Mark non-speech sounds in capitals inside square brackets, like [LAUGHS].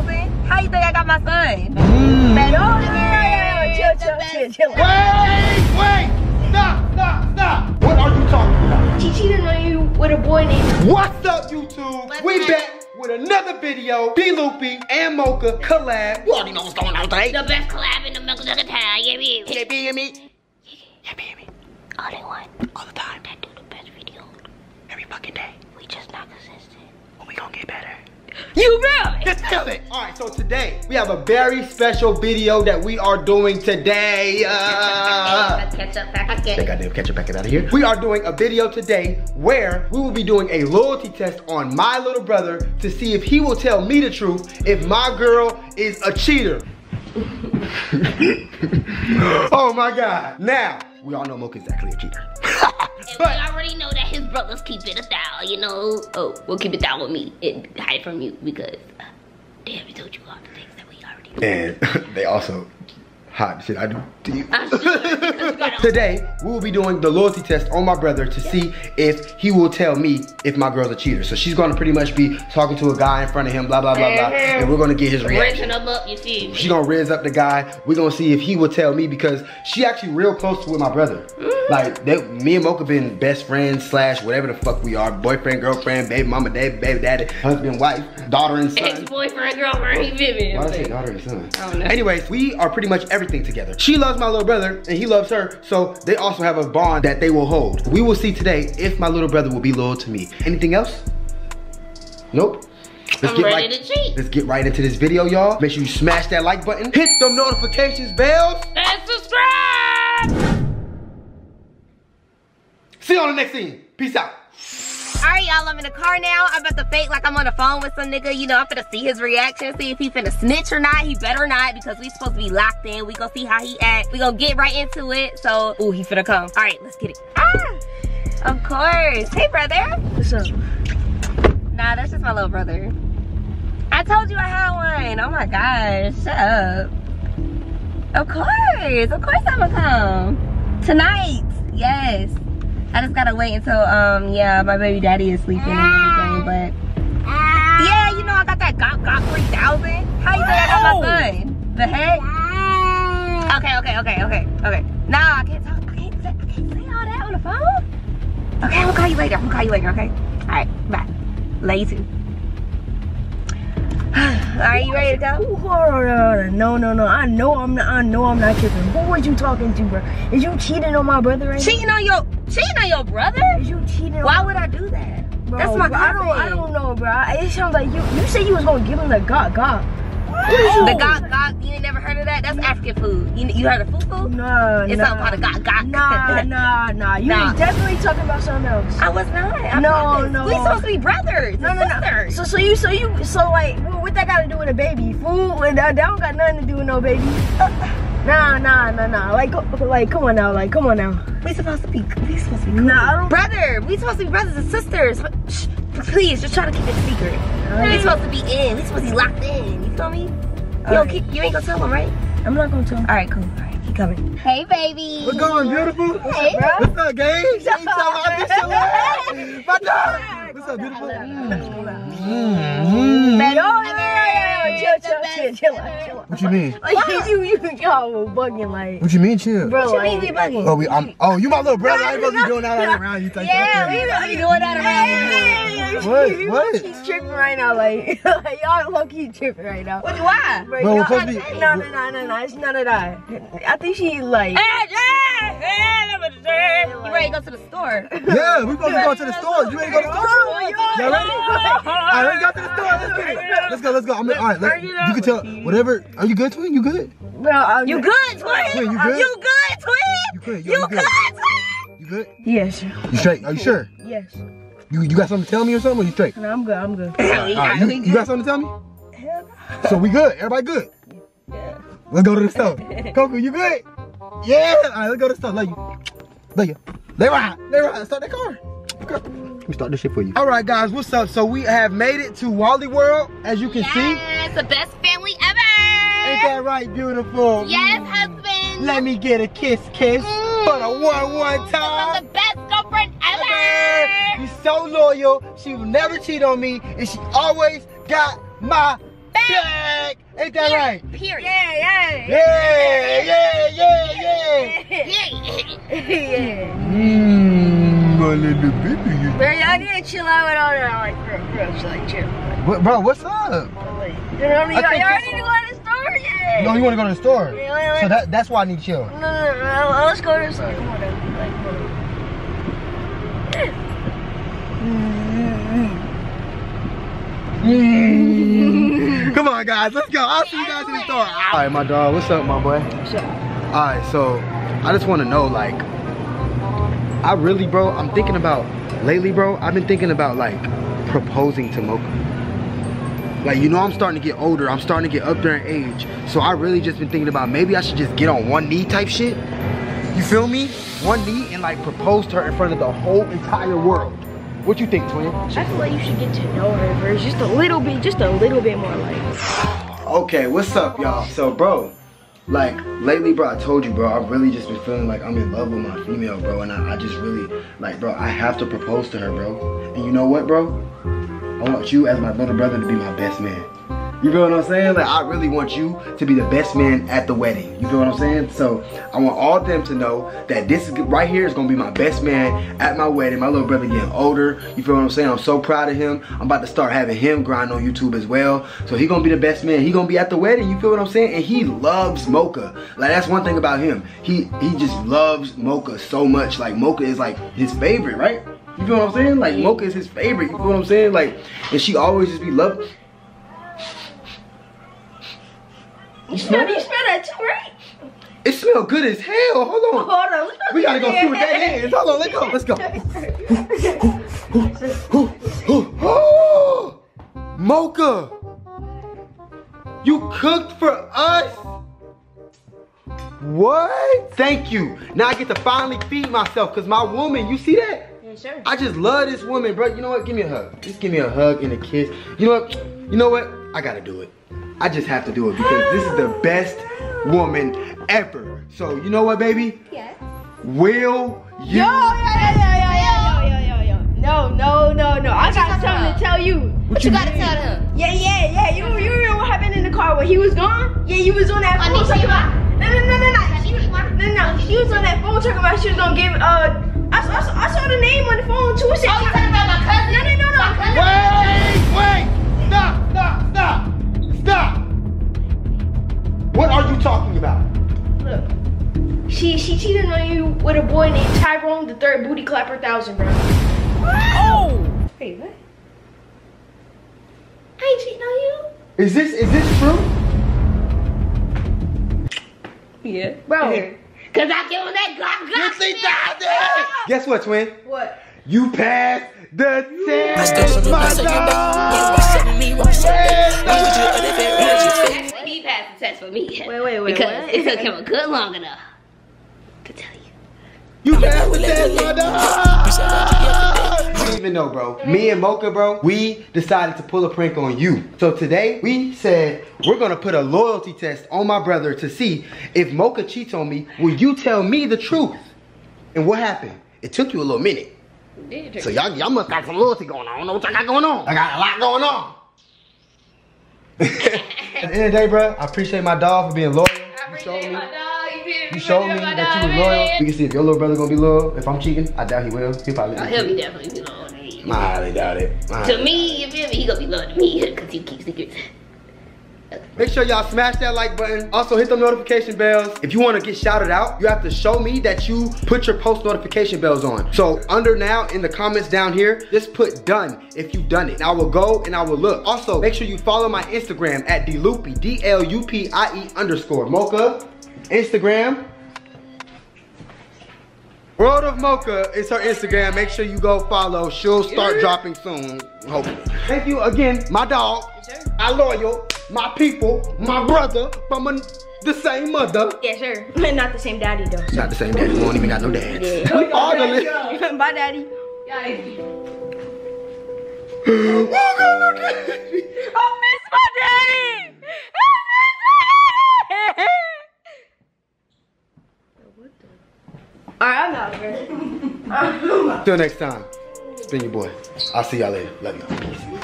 3000 How you think I got my son? Mm. Man, oh, yeah, chill, chill, chill, chill. Wait, wait! Stop, stop, stop! What are you talking about? She cheated on you with a boy named. What's up, YouTube? What's we back with another video. Dlupie and Mocha collab. You already know what's going on today. The best collab in the middle of the town, yeah, me. Yeah, be in me. Yeah, be in me. All they want, All the time. that do the best video. Every fucking day. We just not consistent. When we gonna get better? You right. Just tell it. All right, so today we have a very special video that we are doing today. Uh, Catch up, back I think. I did catch a packet out of here. We are doing a video today where we will be doing a loyalty test on my little brother to see if he will tell me the truth if my girl is a cheater. [LAUGHS] [LAUGHS] oh my God. Now, we all know Mocha's exactly a cheater. [LAUGHS] And but we already know that his brothers keep it a style, you know. Oh, we'll keep it down with me and hide from you because uh, they haven't told you all the things that we already know. and [LAUGHS] they also hot shit I do to you. Ah, because you Today, we will be doing the loyalty test on my brother to see if he will tell me if my girl's a cheater. So she's gonna pretty much be talking to a guy in front of him, blah, blah, blah, blah, and we're gonna get his reaction. Them up, you see. She's gonna raise up the guy. We're gonna see if he will tell me because she actually real close to with my brother. Like they, me and Mocha been best friends slash whatever the fuck we are, boyfriend, girlfriend, baby mama, baby, baby daddy, husband, wife, daughter and son. Ex-boyfriend, girlfriend, he vivid. Why did I say daughter and son? I don't know. Anyways, we are pretty much everything together. She loves my little brother and he loves her, so they also have a bond that they will hold. We will see today if my little brother will be loyal to me. Anything else? Nope. Let's I'm ready right, to cheat. Let's get right into this video, y'all. Make sure you smash that like button, hit them notifications bells. And subscribe! See you on the next scene. Peace out. All right, y'all, I'm in the car now. I'm about to fake like I'm on the phone with some nigga. You know, I'm finna see his reaction, see if he finna snitch or not. He better not because we supposed to be locked in. We gonna see how he act. We gonna get right into it. So, ooh, he finna come. All right, let's get it. Ah, of course. Hey, brother. What's up? Nah, that's just my little brother. I told you I had one. Oh my gosh, shut up. Of course, of course I'm gonna come. Tonight, yes. I just gotta wait until, um, yeah, my baby daddy is sleeping and everything, but. Yeah, you know I got that Gok Gok 3000. How you think I got my son? The heck? Okay, okay, okay, okay, okay. Nah, I can't talk, I can't say, I can't say all that on the phone. Okay, I'm gonna call you later, I'm gonna call you later, okay? Alright, bye. Love you too. Are you ready to go? Ooh, hold on, hold on. No, no, no. I know I'm not. I know I'm not tripping. Who was you talking to, bro? Is you cheating on my brother right Cheating on your cheating on your brother? now? Is you cheating? on Why would I do that? Bro, That's my bro, I don't. I don't know, bro. It sounds like you. You said you was gonna give him the gok gok. The gok gok, you ain't never heard of that? That's African food. You, you heard of fufu? Nah, It's nah. something called a gok gok. Nah, nah, nah. You Nah. definitely talking about something else. I was not. I No, no. We supposed to be brothers. No, no, no. sisters. So, so you, so you, so like, what what that got to do with a baby? Food, that, that don't got nothing to do with no baby. [LAUGHS] Nah, nah, nah, nah. Like, like, come on now. Like, come on now. we supposed to be. We supposed to be. Cool. Nah, brother. We supposed to be brothers and sisters. Shh, please, just try to keep it secret. We supposed to be in. We supposed to be locked in. You feel me? You don't keep. You ain't gonna tell him, right? I'm not gonna tell. Him. All right, cool. All right, keep coming. Hey, baby. What's going, beautiful? Hey, bro. What's up, gang? Ain't talking about this shit. [LAUGHS] My dog. What's up, beautiful? Mm-hmm. Man, chill, out, chill. out. What you mean? Like, you, you, y'all bugging, like, What you mean, chill? bro, What you mean we bugging? Oh, we, I'm, oh, you my little brother. I ain't supposed to be doing that all around you. Think Yeah, we really be doing that around here. What? What? He's tripping right now, like, [LAUGHS] like y'all low key tripping right now. What? Why? Bro, Bro, we're supposed to be- No, no, no, no, no, it's none of that. I think she like. You ready to go to the store? Yeah, we supposed to go to the store. You ready to go to the store? Y'all- Y'all ready? All right, let's go to the store. Let's get it. Let's go. Let's go. I'm all right. Let, you can tell whatever. Are you good, twin? You good? Bro, I'm, You good, twin? Twin, you good? You good, twin? You good? You You good, good? twin? You good? Yes, You straight? Are you sure? yes. You you got something to tell me or something? Or you straight? No, I'm good. I'm good. All right, you, you got something to tell me? Hell. So we good? Everybody good? Yeah. Let's go to the store. [LAUGHS] Coco, you good? Yeah. All right, let's go to the store. Love you. Love you. They ride. They ride. Start that car. Okay. Let me start this shit for you. All right, guys. What's up? So we have made it to Wally World, as you can see. Yes, the best family ever. Ain't that right, beautiful? Yes, husband. Let me get a kiss, kiss mm. for the one one I'm time. the best girlfriend ever. You're so loyal. She will never cheat on me, and she always got my back. Ain't that right? Period. Yeah, yeah. Yeah, yeah, yeah, yeah. Yeah. [LAUGHS] yeah. Mmm, my little baby. Bro, y'all need to chill out with all that. Like, bro, bro, just like chill. What, bro, what's up? Like, you know what I mean? I Y'all think y'all that's- need to go to the store? Yeah. No, you want to go to the store? Yeah, wait, wait. So that that's why I need to chill. No, no, no, no, let's go to the store. Come on, then. like, come on. Mm. [LAUGHS] Come on, guys, let's go. I'll see you guys in the store. All right, my dog. What's up, my boy? What's up? All right, so I just want to know, like, I really, bro, I'm thinking about lately, bro. I've been thinking about like proposing to Mocha. Like, you know, I'm starting to get older. I'm starting to get up there in age. So I really just been thinking about maybe I should just get on one knee type shit. You feel me? One knee and like propose to her in front of the whole entire world. What you think, twin? I feel like you should get to know her first, just a little bit, just a little bit more like. Okay, what's up, y'all? So, bro, like lately, bro, I told you, bro, I've really just been feeling like I'm in love with my female, bro, and I, I just really, like, bro, I have to propose to her, bro. And you know what, bro? I want you as my little brother to be my best man. You feel what I'm saying? Like, I really want you to be the best man at the wedding. You feel what I'm saying? So, I want all of them to know that this is, right here is gonna be my best man at my wedding. My little brother getting older. You feel what I'm saying? I'm so proud of him. I'm about to start having him grind on YouTube as well. So, he gonna be the best man. He gonna be at the wedding. You feel what I'm saying? And he loves Mocha. Like, that's one thing about him. He, he just loves Mocha so much. Like, Mocha is like his favorite, right? You feel what I'm saying? Like, Mocha is his favorite. You feel what I'm saying? Like, and she always just be love. You smell, you smell that too, right? It smells good as hell. Hold on. Hold on, We gotta go see what that is. Hold on, let's go. Let's go. [GASPS] Mocha, you cooked for us. What? Thank you. Now I get to finally feed myself because my woman, you see that? Yes, sir. I just love this woman, bro. You know what? Give me a hug. Just give me a hug and a kiss. You know what? You know what? I gotta do it. I just have to do it because this is the best woman ever. So you know what, baby? Yes. Will you? Yo, yo, yo, yo, yo, yo, yo, yo, yo. No, no, no, no. I got something about? to tell you. What you gotta tell them? Yeah, yeah, yeah. You, you remember what happened in the car when he was gone? Yeah, you was on that phone talking about. No, no, no, no, no. She was, no, no. She was on that phone talking about she was gonna give. Uh, I, saw- I, saw, I saw the name on the phone too. It said. Oh, you talking about my cousin? No, no, no, no. Wait, wait! Stop, stop, stop! Stop! What are you talking about? Look. She she cheated on you with a boy named Tyrone, the third booty clapper thousand, bro. Oh. Wait, what? I ain't cheating on you. Is this is this true? Yeah. Bro. Cause I give him that Glock Glock. think that? Ah! Guess what, twin? What? You passed the test, still salute my my second dog. dog. What's up with me? What's up? I'm with you, other bit, where'd you fit? Actually, he passed the test for me. Wait, wait, wait, Because what? it took him a good long enough to tell you. You passed the test, my dog. You didn't even know, bro. Me and Mocha, bro, we decided to pull a prank on you. So today, we said we're gonna put a loyalty test on my brother to see if Mocha cheats on me, will you tell me the truth? And what happened? It took you a little minute. So y'all, y'all must got some loyalty going on. I don't know what y'all got going on. I got a lot going on. [LAUGHS] At the end of the day, bro, I appreciate my dog for being loyal. You showed me. You showed me that you were loyal. We can see if your little brother gonna be loyal. If I'm cheating, I doubt he will. He'll probably. Oh, he'll be definitely be low on me. I highly doubt it. I To me, you feel me? He gonna be loyal to me [LAUGHS] because he keeps secrets. Make sure y'all smash that like button. Also hit the notification bells. If you want to get shouted out, you have to show me that you put your post notification bells on. So under now in the comments down here, just put done if you've done it. And I will go and I will look. Also, make sure you follow my Instagram at Dlupie, D-L-U-P-I-E underscore Mocha. Instagram. World of Mocha is her Instagram. Make sure you go follow. She'll start dropping soon, hopefully. Thank you again, my dog, my loyal, my people, my brother from a, the same mother. Yes, [LAUGHS] sir. Not the same daddy though. Not the same daddy. We don't even got no dads. [LAUGHS] All the li- [LAUGHS] Bye, daddy. We don't got no daddy. I miss my daddy. All right, I'm out, bro. Till next time. It's been your boy. I'll see y'all later. Love you. Peace.